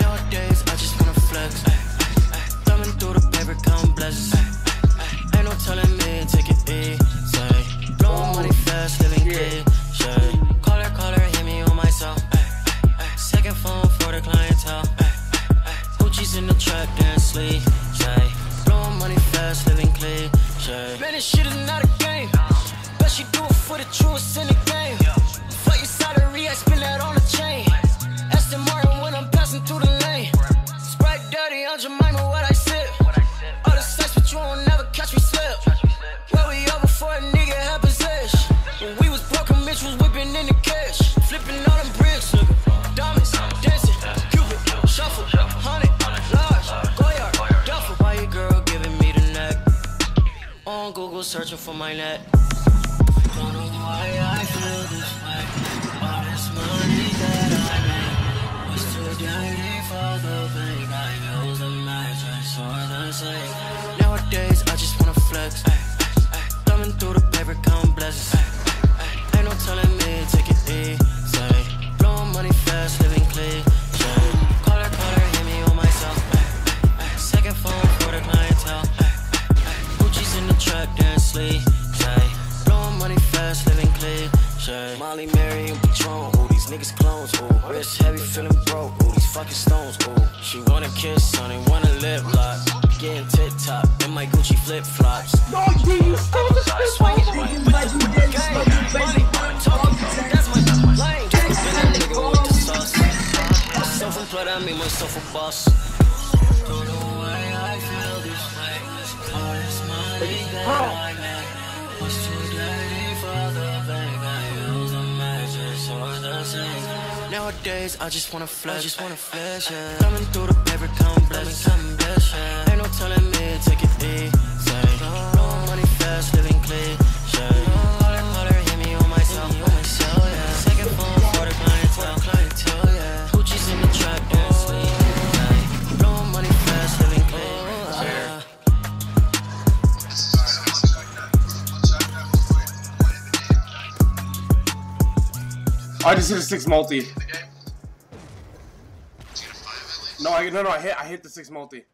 Nowadays, I just wanna flex. Thumbing through the paper, come bless. Ain't no telling me, take it easy. Blowing money fast, living yeah. cliche. Call her, call her, hit me on my cell. Second phone for the clientele. Gucci's in the trap, dance sleep. Blowing money fast, living cliche. Man, this shit is not a game. But she do it for the truest in the cash. Flipping all them bricks, look. Diamonds, dancing, Cupid, shuffle, honey, large, Goyard, duffel. Why your girl giving me the neck? On Google searching for my net. Don't know why I feel this way. All this money that I made was too dirty for the bank. I use the mattress or the safe. Nowadays, trap, then. Blowing money fast, living clean. Molly, Mary, and Patron. Ooh, these niggas clones. Ooh, wrist heavy, feeling broke. Ooh, these fucking stones. Ooh, she wanna kiss, honey, wanna lip lock. Getting tit top in my Gucci flip flops. No, G, you still the same Swing it, way. Niggas like you did, smoke you, baby. That's my lane. Been a nigga with the sauce. Self-employed, I made myself a boss. Don't know why I feel this way. All this money that I make was too dirty for the bank. I use a mattress or the sink. Nowadays, I just wanna flex. just wanna flex, yeah. Coming through the paper, come bless, come bless, yeah. Ain't no telling I just hit a six multi. No, I no no I hit I hit the six multi.